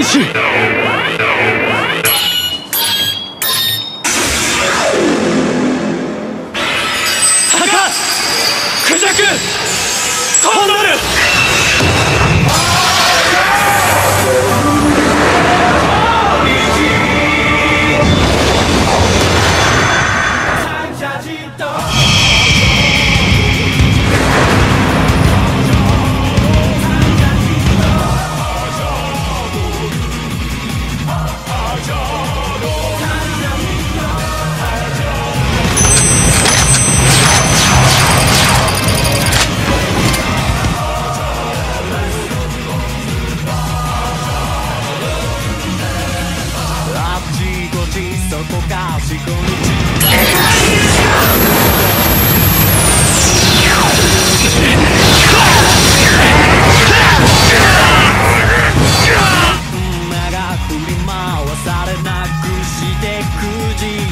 しいクジャクコンドル。みんなが振り回されなくしてくじ